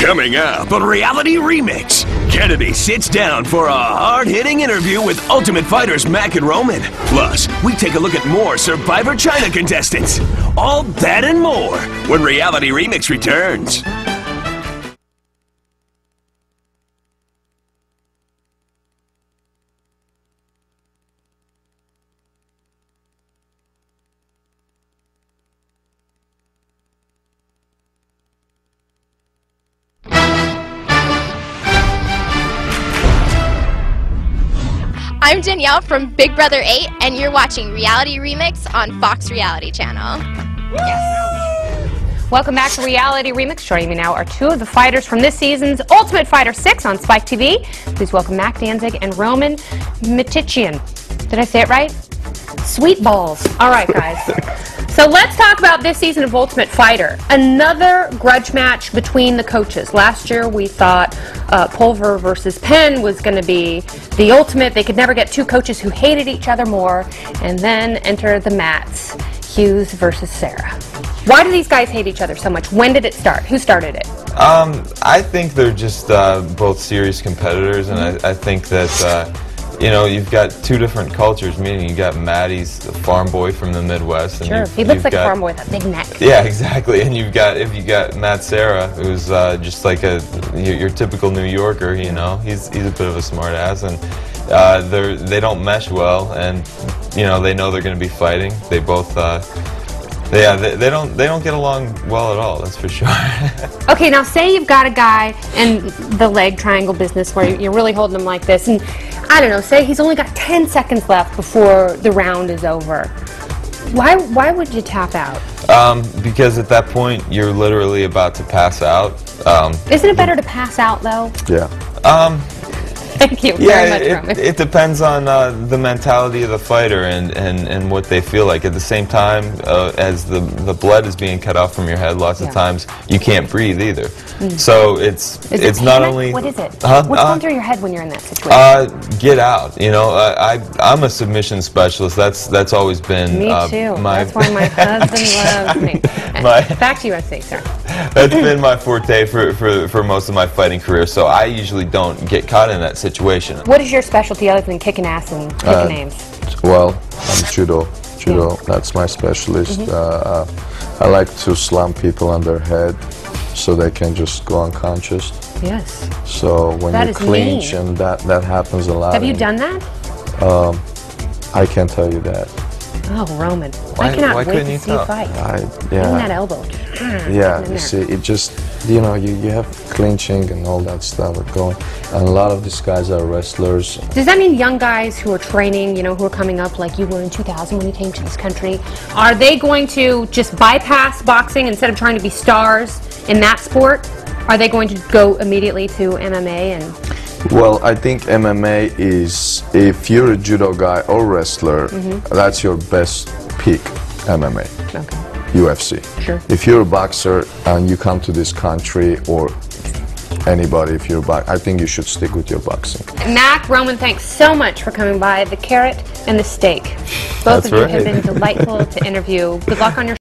Coming up on Reality Remix, Kennedy sits down for a hard-hitting interview with Ultimate Fighters Mac and Roman. Plus, we take a look at more Survivor China contestants. All that and more when Reality Remix returns. I'm Danielle from Big Brother 8, and you're watching Reality Remix on Fox Reality Channel. Yes. Welcome back to Reality Remix. Joining me now are two of the fighters from this season's Ultimate Fighter 6 on Spike TV. Please welcome Mac Danzig and Roman Mitichyan. Did I say it right? Sweet balls. All right, guys. so let's talk about this season of Ultimate Fighter. Another grudge match between the coaches. Last year we thought uh, Pulver versus Penn was going to be the ultimate. They could never get two coaches who hated each other more. And then enter the Matts. Hughes versus Serra. Why do these guys hate each other so much? When did it start? Who started it? Um, I think they're just uh, both serious competitors, and I, I think that uh, you know you've got two different cultures. Meaning you got Matt Hughes the farm boy from the Midwest, and Sure. He looks like a farm boy with a big neck. Yeah, exactly. And you've got if you got Matt Serra, who's uh, just like a your, your typical New Yorker. You know, he's he's a bit of a smart ass, and uh, they they don't mesh well, and you know they know they're going to be fighting. They both. Uh, yeah, they, they don't they don't get along well at all. That's for sure. Okay, now say you've got a guy in the leg triangle business where you're really holding him like this, and I don't know, say he's only got 10 seconds left before the round is over. Why, why would you tap out? Um, because at that point you're literally about to pass out. Um, Isn't it better to pass out though? Yeah. um, Thank you yeah, very much, it, it depends on uh, the mentality of the fighter and, and, and what they feel like. At the same time, uh, as the, the blood is being cut off from your head, lots Yeah. Mm. of times you can't breathe either. So it's Is it's it not only What is it? Huh? What's Uh, going through your head when you're in that situation? uh, get out. You know, I, I I'm a submission specialist. That's that's always been Me uh, too. My, That's why my husband loves me. My- Back to UFC, sir. That's been my forte for, for, for most of my fighting career, so I usually don't get caught in that situation. What is your specialty other than kicking ass and picking Uh, names? Well, I'm judo. Judo. That's my specialist. Mm-hmm. Uh, uh, I like to slam people on their head so they can just go unconscious. Yes. So when That you clinch, mean. and that that happens a lot. Have you done that? Um, I can't tell you that. Oh, Roman. Why- I cannot why wait couldn't to you see you fight. I Bring that yeah. elbow. Yeah, you see, it just, you know, you, you have clinching and all that stuff going. And a lot of these guys are wrestlers. Does that mean young guys who are training, you know, who are coming up like you were in 2000 when you came to this country, are they going to just bypass boxing instead of trying to be stars in that sport? Are they going to go immediately to MMA and Well, I think MMA is, if you're a judo guy or wrestler, Mm-hmm. that's your best pick, MMA. okay. UFC. Sure. If you're a boxer and you come to this country or anybody, if you're a boxer, I think you should stick with your boxing. Mac Roman, thanks so much for coming by. The carrot and the steak. Both That's of you have been delightful to interview. Good luck on your